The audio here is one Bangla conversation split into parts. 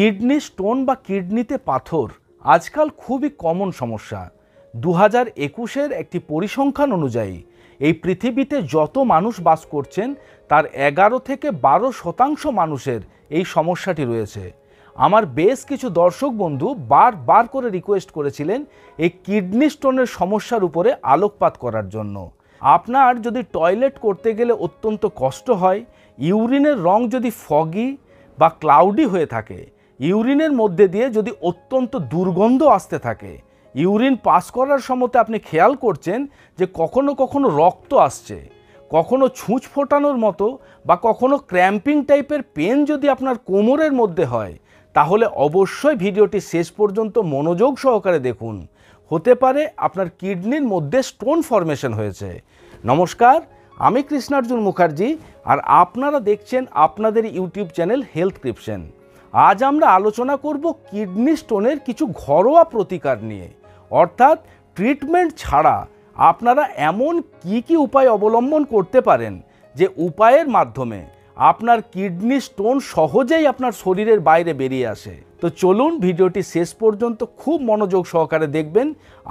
কিডনি স্টোন বা কিডনিতে পাথর আজকাল খুবই কমন সমস্যা। দু হাজার একুশের একটি পরিসংখ্যান অনুযায়ী, এই পৃথিবীতে যত মানুষ বাস করছেন, তার এগারো থেকে বারো শতাংশ মানুষের এই সমস্যাটি রয়েছে। আমার বেশ কিছু দর্শক বন্ধু বারবার করে রিকোয়েস্ট করেছিলেন এই কিডনি স্টোনের সমস্যার উপরে আলোকপাত করার জন্য। আপনার যদি টয়লেট করতে গেলে অত্যন্ত কষ্ট হয়, ইউরিনের রং যদি ফগি বা ক্লাউডি হয়ে থাকে ইউরিনের মধ্যে দিয়ে যদি অত্যন্ত দুর্গন্ধ আসতে থাকে, ইউরিন পাস করার সময়তে আপনি খেয়াল করছেন যে কখনো কখনো রক্ত আসছে, কখনো ছুঁচ ফোটানোর মতো বা কখনো ক্র্যাম্পিং টাইপের পেন যদি আপনার কোমরের মধ্যে হয়, তাহলে অবশ্যই ভিডিওটি শেষ পর্যন্ত মনোযোগ সহকারে দেখুন। হতে পারে আপনার কিডনির মধ্যে স্টোন ফরমেশন হয়েছে। নমস্কার, আমি কৃষ্ণার্জুন মুখার্জি আর আপনারা দেখছেন আপনাদের ইউটিউব চ্যানেল হেলথ ক্রিপশন। আজ আমরা আলোচনা করব কিডনি স্টোনের কিছু ঘরোয়া প্রতিকার নিয়ে। অর্থাৎ ট্রিটমেন্ট ছাড়া আপনারা এমন কি কি উপায় অবলম্বন করতে পারেন যে উপায়ের মাধ্যমে আপনার কিডনি স্টোন সহজেই আপনার শরীরের বাইরে বেরিয়ে আসে। তো চলুন ভিডিওটি শেষ পর্যন্ত খুব মনোযোগ সহকারে দেখবেন।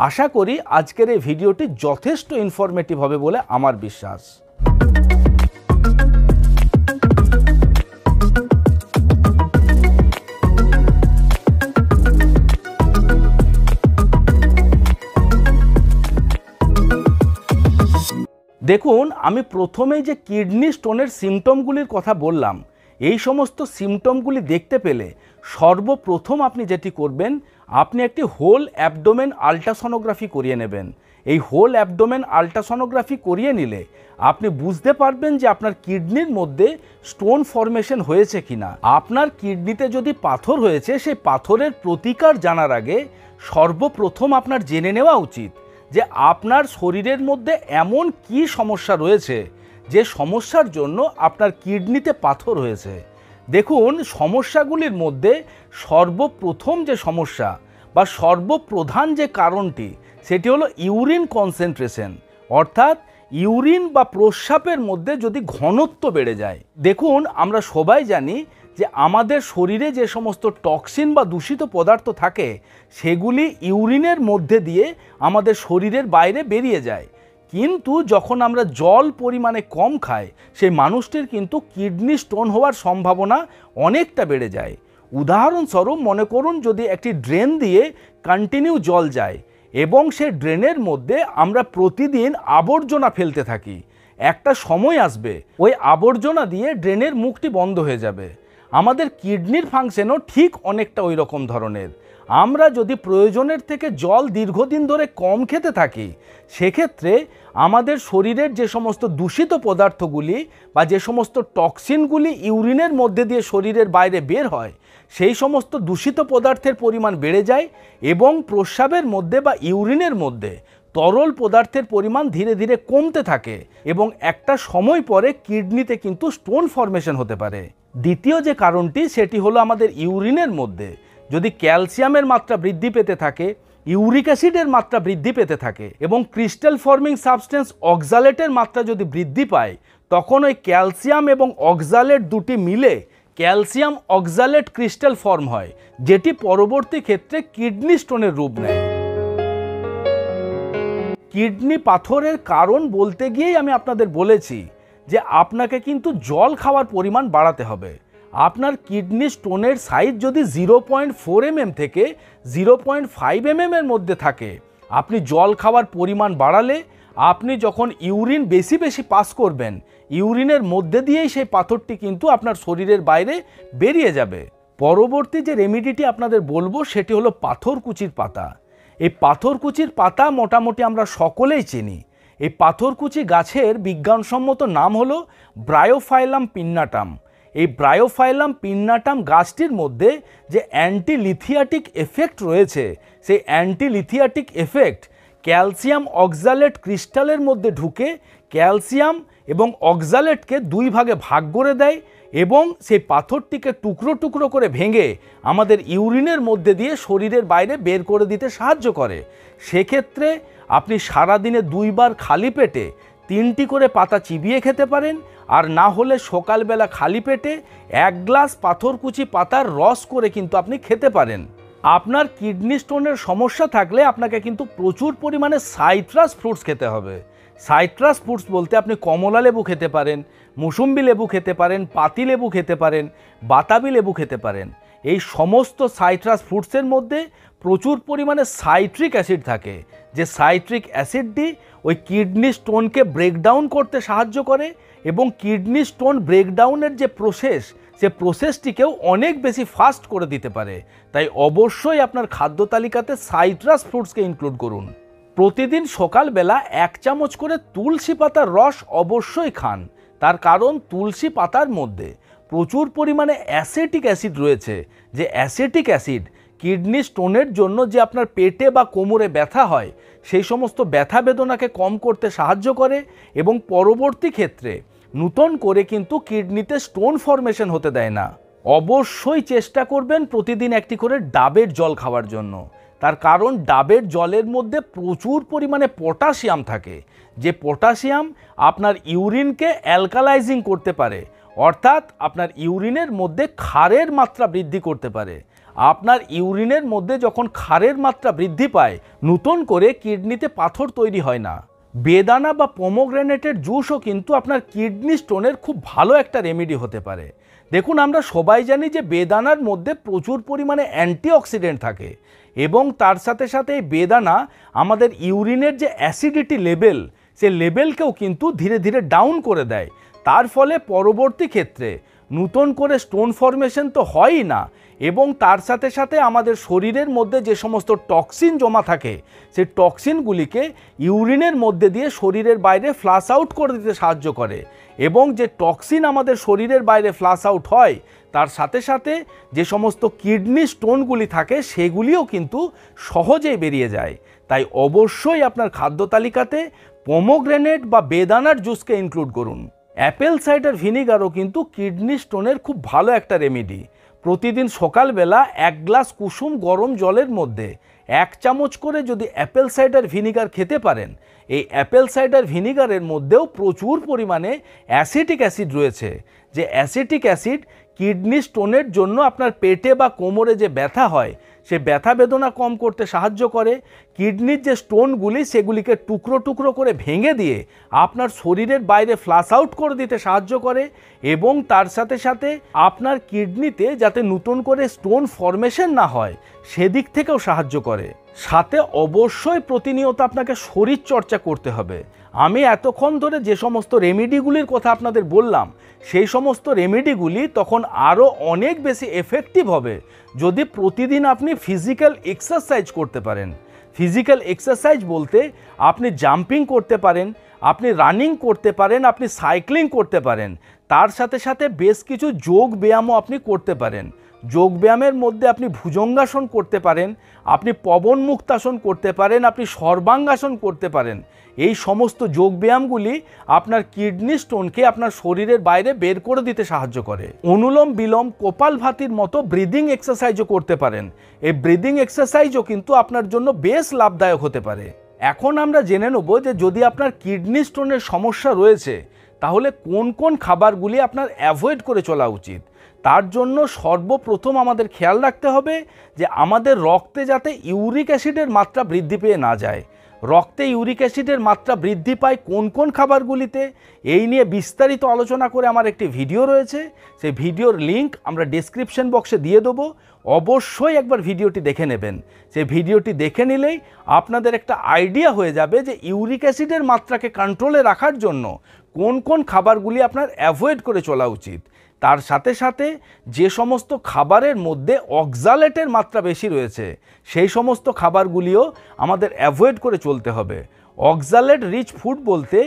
আশা করি আজকের এই ভিডিওটি যথেষ্ট ইনফরমেটিভ হবে বলে আমার বিশ্বাস। দেখুন, আমি প্রথমেই যে কিডনি স্টোনের সিমটমগুলির কথা বললাম, এই সমস্ত সিমটমগুলি দেখতে পেলে সর্বপ্রথম আপনি যেটি করবেন, আপনি একটি হোল অ্যাবডোমেন আলট্রাসনোগ্রাফি করিয়ে নেবেন। এই হোল অ্যাবডোমেন আলট্রাসনোগ্রাফি করিয়ে নিলে আপনি বুঝতে পারবেন যে আপনার কিডনির মধ্যে স্টোন ফরমেশন হয়েছে কিনা। আপনার কিডনিতে যদি পাথর হয়েছে, সেই পাথরের প্রতিকার জানার আগে সর্বপ্রথম আপনার জেনে নেওয়া উচিত যে আপনার শরীরের মধ্যে এমন কি সমস্যা রয়েছে, যে সমস্যার জন্য আপনার কিডনিতে পাথর হয়েছে। দেখুন, সমস্যাগুলির মধ্যে সর্বপ্রথম যে সমস্যা বা সর্বপ্রধান যে কারণটি, সেটি হলো ইউরিন কনসেন্ট্রেশন। অর্থাৎ ইউরিন বা প্রস্রাবের মধ্যে যদি ঘনত্ব বেড়ে যায়, দেখুন, আমরা সবাই জানি যে আমাদের শরীরে যে সমস্ত টক্সিন বা দূষিত পদার্থ থাকে, সেগুলি ইউরিনের মধ্যে দিয়ে আমাদের শরীরের বাইরে বেরিয়ে যায়। কিন্তু যখন আমরা জল পরিমাণে কম খাই, সেই মানুষটির কিন্তু কিডনি স্টোন হওয়ার সম্ভাবনা অনেকটা বেড়ে যায়। উদাহরণস্বরূপ, মনে করুন যদি একটি ড্রেন দিয়ে কন্টিনিউ জল যায় এবং সে ড্রেনের মধ্যে আমরা প্রতিদিন আবর্জনা ফেলতে থাকি, একটা সময় আসবে, ওই আবর্জনা দিয়ে ড্রেনের মুখটি বন্ধ হয়ে যাবে। আমাদের কিডনির ফাংশনও ঠিক অনেকটা ওই রকম ধরনের। আমরা যদি প্রয়োজনের থেকে জল দীর্ঘদিন ধরে কম খেতে থাকি, সেক্ষেত্রে আমাদের শরীরের যে সমস্ত দূষিত পদার্থগুলি বা যে সমস্ত টক্সিনগুলি ইউরিনের মধ্যে দিয়ে শরীরের বাইরে বের হয়, সেই সমস্ত দূষিত পদার্থের পরিমাণ বেড়ে যায় এবং প্রস্রাবের মধ্যে বা ইউরিনের মধ্যে তরল পদার্থের পরিমাণ ধীরে ধীরে কমতে থাকে এবং একটা সময় পরে কিডনিতে কিন্তু স্টোন ফরমেশন হতে পারে। দ্বিতীয় যে কারণটি, সেটি হলো আমাদের ইউরিনের মধ্যে। যদি ক্যালসিয়ামের মাত্রা বৃদ্ধি পেতে থাকে, ইউরিক অ্যাসিডের মাত্রা বৃদ্ধি পেতে থাকে এবং ক্রিস্টাল ফর্মিং সাবস্টেন্স অক্সালেটের মাত্রা যদি বৃদ্ধি পায়, তখন ওই ক্যালসিয়াম এবং অক্সালেট দুটি মিলে ক্যালসিয়াম অক্সালেট ক্রিস্টাল ফর্ম হয়, যেটি পরবর্তী ক্ষেত্রে কিডনি স্টোনের রূপ নেয়। কিডনি পাথরের কারণ বলতে গিয়েই আমি আপনাদের বলেছি যে আপনাকে কিন্তু জল খাওয়ার পরিমাণ বাড়াতে হবে। আপনার কিডনি স্টোনের সাইজ যদি জিরো পয়েন্ট ফোর এমএম থেকে জিরো পয়েন্ট ফাইভ এমএম এর মধ্যে থাকে, আপনি জল খাওয়ার পরিমাণ বাড়ালে আপনি যখন ইউরিন বেশি বেশি পাস করবেন, ইউরিনের মধ্যে দিয়েই সেই পাথরটি কিন্তু আপনার শরীরের বাইরে বেরিয়ে যাবে। পরবর্তী যে রেমিডিটি আপনাদের বলব, সেটি হলো পাথরকুচির পাতা। এই পাথরকুচির পাতা মোটামুটি আমরা সকলেই চিনি। এই পাথরকুচি গাছের বিজ্ঞানসম্মত নাম হল ব্রায়োফাইলাম পিন্নাটাম। এই ব্রায়োফাইলাম পিন্নাটাম গাছটির মধ্যে যে অ্যান্টিলিথিয়াটিক এফেক্ট রয়েছে, সেই অ্যান্টিলিথিয়াটিক এফেক্ট ক্যালসিয়াম অক্সালেট ক্রিস্টালের মধ্যে ঢুকে ক্যালসিয়াম এবং অক্সালেটকে দুই ভাগে ভাগ করে দেয়। এবং সেই পাথরটিকে টুকরো টুকরো করে ভেঙে আমাদের ইউরিনের মধ্যে দিয়ে শরীরের বাইরে বের করে দিতে সাহায্য করে। সেক্ষেত্রে আপনি সারাদিনে দুইবার খালি পেটে তিনটি করে পাতা চিবিয়ে খেতে পারেন, আর না হলে সকালবেলা খালি পেটে এক গ্লাস পাথরকুচি পাতার রস করে কিন্তু আপনি খেতে পারেন। আপনার কিডনি স্টোনের সমস্যা থাকলে আপনাকে কিন্তু প্রচুর পরিমাণে সাইট্রাস ফ্রুটস খেতে হবে। সাইট্রাস ফ্রুটস বলতে আপনি কমলা লেবু খেতে পারেন, মুসুম্বি লেবু খেতে পারেন, পাতি লেবু খেতে পারেন, বাতাবি লেবু খেতে পারেন। এই সমস্ত সাইট্রাস ফ্রুটসের মধ্যে প্রচুর পরিমাণে সাইট্রিক অ্যাসিড থাকে। যে সাইট্রিক অ্যাসিডটি ওই কিডনি স্টোনকে ব্রেকডাউন করতে সাহায্য করে এবং কিডনি স্টোন ব্রেকডাউনের যে প্রসেস, সে প্রসেসটিকেও অনেক বেশি ফাস্ট করে দিতে পারে। তাই অবশ্যই আপনার খাদ্য তালিকাতে সাইট্রাস ফ্রুটসকে ইনক্লুড করুন। প্রতিদিন সকালবেলা এক চামচ করে তুলসী পাতার রস অবশ্যই খান। তার কারণ তুলসী পাতার মধ্যে প্রচুর পরিমাণে অ্যাসেটিক অ্যাসিড রয়েছে। যে অ্যাসেটিক অ্যাসিড কিডনি স্টোনের জন্য যে আপনার পেটে বা কোমরে ব্যথা হয়, সেই সমস্ত ব্যথা বেদনাকে কম করতে সাহায্য করে এবং পরবর্তী ক্ষেত্রে নূতন করে কিন্তু কিডনিতে স্টোন ফরমেশন হতে দেয় না। অবশ্যই চেষ্টা করবেন প্রতিদিন একটি করে ডাবের জল খাওয়ার জন্য। তার কারণ ডাবের জলের মধ্যে প্রচুর পরিমাণে পটাশিয়াম থাকে। যে পটাশিয়াম আপনার ইউরিনকে অ্যালকালাইজিং করতে পারে, অর্থাৎ আপনার ইউরিনের মধ্যে ক্ষারের মাত্রা বৃদ্ধি করতে পারে। আপনার ইউরিনের মধ্যে যখন ক্ষারের মাত্রা বৃদ্ধি পায়, নতুন করে কিডনিতে পাথর তৈরি হয় না। বেদানা বা পোমোগ্রেনেটের জুসও কিন্তু আপনার কিডনি স্টোনের খুব ভালো একটা রেমেডি হতে পারে। দেখুন, আমরা সবাই জানি যে বেদানার মধ্যে প্রচুর পরিমাণে অ্যান্টিঅক্সিডেন্ট থাকে এবং তার সাথে সাথে এই বেদানা আমাদের ইউরিনের যে অ্যাসিডিটি লেভেল, সে লেভেলকেও কিন্তু ধীরে ধীরে ডাউন করে দেয়। তার ফলে পরবর্তী ক্ষেত্রে নূতন করে স্টোন ফরমেশন তো হয়ই না এবং তার সাথে সাথে আমাদের শরীরের মধ্যে যে সমস্ত টক্সিন জমা থাকে সেই টক্সিনগুলিকে ইউরিনের মধ্যে দিয়ে শরীরের বাইরে ফ্লাশ আউট করে দিতে সাহায্য করে। এবং যে টক্সিন আমাদের শরীরের বাইরে ফ্লাশ আউট হয়, তার সাথে সাথে যে সমস্ত কিডনি স্টোনগুলি থাকে, সেগুলিও কিন্তু সহজেই বেরিয়ে যায়। তাই অবশ্যই আপনার খাদ্য তালিকাতে পোমোগ্রেনেট বা বেদানার জুসকে ইনক্লুড করুন। অ্যাপেল সাইডার ভিনিগারও কিন্তু কিডনি স্টোনের খুব ভালো একটা রেমেডি প্রতিদিন সকালবেলা এক গ্লাস কুসুম গরম জলের মধ্যে এক চামচ করে যদি অ্যাপেল সাইডার ভিনিগার খেতে পারেন, এই অ্যাপেল সাইডার ভিনিগারের মধ্যেও প্রচুর পরিমাণে অ্যাসিটিক অ্যাসিড রয়েছে। যে অ্যাসিটিক অ্যাসিড কিডনি স্টোনের জন্য আপনার পেটে বা কোমরে যে ব্যথা হয় সে ব্যথা বেদনা কম করতে সাহায্য করে, কিডনির যে স্টোনগুলি সেগুলিকে টুকরো টুকরো করে ভেঙে দিয়ে আপনার শরীরের বাইরে ফ্লাশ আউট করে দিতে সাহায্য করে এবং তার সাথে সাথে আপনার কিডনিতে যাতে নতুন করে স্টোন ফরমেশন না হয়, সেদিক থেকেও সাহায্য করে। সাথে অবশ্যই প্রতিনিয়ত আপনাকে শরীর চর্চা করতে হবে। আমি এতক্ষণ ধরে যে সমস্ত রেমেডিগুলির কথা আপনাদের বললাম, সেই সমস্ত রেমেডিগুলি তখন আরও অনেক বেশি এফেক্টিভ হবে যদি প্রতিদিন আপনি ফিজিক্যাল এক্সারসাইজ করতে পারেন। ফিজিক্যাল এক্সারসাইজ বলতে আপনি জাম্পিং করতে পারেন, আপনি রানিং করতে পারেন, আপনি সাইক্লিং করতে পারেন। তার সাথে সাথে বেশ কিছু যোগ ব্যায়ামও আপনি করতে পারেন। যোগব্যায়ামের মধ্যে আপনি ভুজঙ্গাসন করতে পারেন, আপনি পবন মুক্তাসন করতে পারেন, আপনি সর্বাঙ্গাসন করতে পারেন। এই সমস্ত যোগব্যায়ামগুলি আপনার কিডনি স্টোনকে আপনার শরীরের বাইরে বের করে দিতে সাহায্য করে। অনুলোম বিলোম কপাল ভাতির মতো ব্রিদিং এক্সারসাইজও করতে পারেন। এই ব্রিদিং এক্সারসাইজও কিন্তু আপনার জন্য বেশ লাভদায়ক হতে পারে। এখন আমরা জেনে নেব যে যদি আপনার কিডনি স্টোনের সমস্যা রয়েছে, তাহলে কোন কোন খাবারগুলি আপনার অ্যাভয়েড করে চলা উচিত? তার জন্য সর্বপ্রথম আমাদের খেয়াল রাখতে হবে যে আমাদের রক্তে যাতে ইউরিক অ্যাসিডের মাত্রা বৃদ্ধি পেয়ে না যায়। রক্তে ইউরিক অ্যাসিডের মাত্রা বৃদ্ধি পায় কোন কোন খাবারগুলিতে? এই নিয়ে বিস্তারিত আলোচনা করে আমার একটি ভিডিও রয়েছে। সেই ভিডিওর লিংক আমরা ডিসক্রিপশন বক্সে দিয়ে দেবো। অবশ্যই একবার ভিডিওটি দেখে নেবেন। সেই ভিডিওটি দেখে নিলেই আপনাদের একটা আইডিয়া হয়ে যাবে যে ইউরিক অ্যাসিডের মাত্রাকে কন্ট্রোলে রাখার জন্য কোন কোন খাবারগুলি আপনার অ্যাভয়েড করে চলা উচিত। তার সাথে সাথে যে সমস্ত খাবারের মধ্যে অক্সালেটের মাত্রা বেশি রয়েছে, সেই সমস্ত খাবারগুলিও আমাদের অ্যাভয়েড করে চলতে হবে। অক্সালেট রিচ ফুড বলতে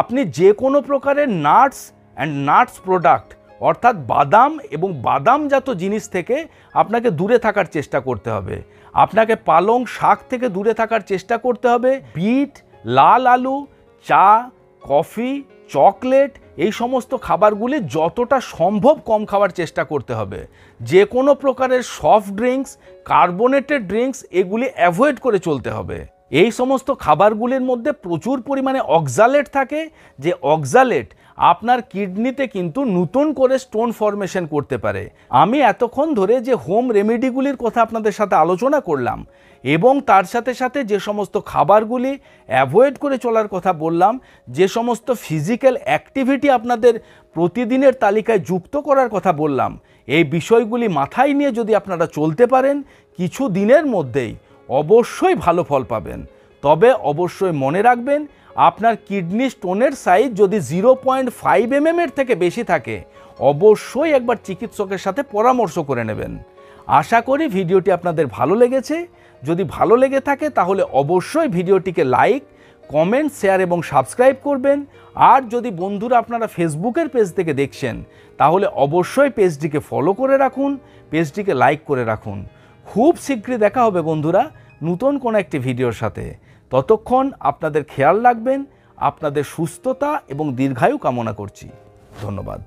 আপনি যে কোনো প্রকারের নাটস অ্যান্ড নাটস প্রোডাক্ট অর্থাৎ বাদাম এবং বাদামজাত জিনিস থেকে আপনাকে দূরে থাকার চেষ্টা করতে হবে। আপনাকে পালং শাক থেকে দূরে থাকার চেষ্টা করতে হবে। বিট, লাল আলু, চা, কফি চকলেট, এই সমস্ত খাবারগুলি যতটা সম্ভব কম খাওয়ার চেষ্টা করতে হবে। যে কোনো প্রকারের সফট ড্রিঙ্কস কার্বোনেটেড ড্রিঙ্কস এগুলি অ্যাভয়েড করে চলতে হবে। এই সমস্ত খাবারগুলির মধ্যে প্রচুর পরিমাণে অক্সালেট থাকে। যে অক্সালেট আপনার কিডনিতে কিন্তু নতুন করে স্টোন ফরমেশন করতে পারে। আমি এতক্ষণ ধরে যে হোম রেমেডিগুলির কথা আপনাদের সাথে আলোচনা করলাম এবং তার সাথে সাথে যে সমস্ত খাবারগুলি অ্যাভয়েড করে চলার কথা বললাম, যে সমস্ত ফিজিক্যাল অ্যাক্টিভিটি আপনাদের প্রতিদিনের তালিকায় যুক্ত করার কথা বললাম, এই বিষয়গুলি মাথায় নিয়ে যদি আপনারা চলতে পারেন, কিছু দিনের মধ্যেই অবশ্যই ভালো ফল পাবেন। তবে অবশ্যই মনে রাখবেন, আপনার কিডনি স্টোনের সাইজ যদি জিরো পয়েন্ট ফাইভ এম এর থেকে বেশি থাকে, অবশ্যই একবার চিকিৎসকের সাথে পরামর্শ করে নেবেন। আশা করি ভিডিওটি আপনাদের ভালো লেগেছে। যদি ভালো লেগে থাকে তাহলে অবশ্যই ভিডিওটিকে লাইক, কমেন্ট, শেয়ার এবং সাবস্ক্রাইব করবেন। আর যদি বন্ধুরা আপনারা ফেসবুকের পেজ থেকে দেখছেন, তাহলে অবশ্যই পেজটিকে ফলো করে রাখুন, পেজটিকে লাইক করে রাখুন। খুব শীঘ্রই দেখা হবে বন্ধুরা নতুন কোনো একটি ভিডিওর সাথে। ততক্ষণ আপনাদের খেয়াল রাখবেন আপনাদের সুস্থতা এবং দীর্ঘায়ু কামনা করছি। ধন্যবাদ।